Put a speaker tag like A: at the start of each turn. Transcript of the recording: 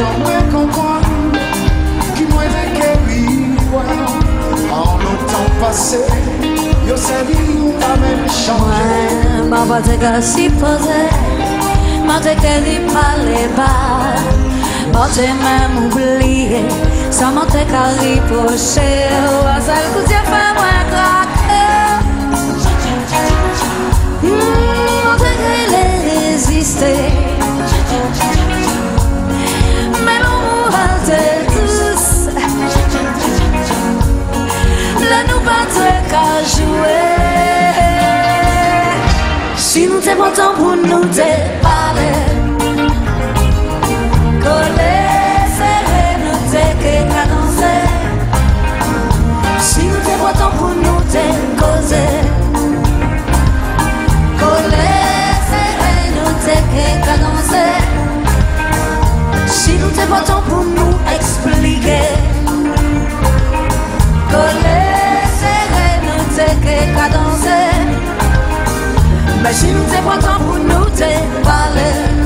A: jamais comprendre qui moi les En le temps passé, yo sais nous pas même que
B: Ma voix te gaci posé, ma te quedi parler bas. Ma te même oublié, ça m'a te cari poché. Ou ça le coup de femme à craquer. On te grille résister. battre qu'à jouer. Si nous t'es content pour nous t'es pareil. Coller, nous t'es qu'à danser. Si nous t'es content pour nous t'es causer. Coller, serrer, nous t'es qu'à danser. Si nous t'es content pour nous Mè chim te potan pou nou te pale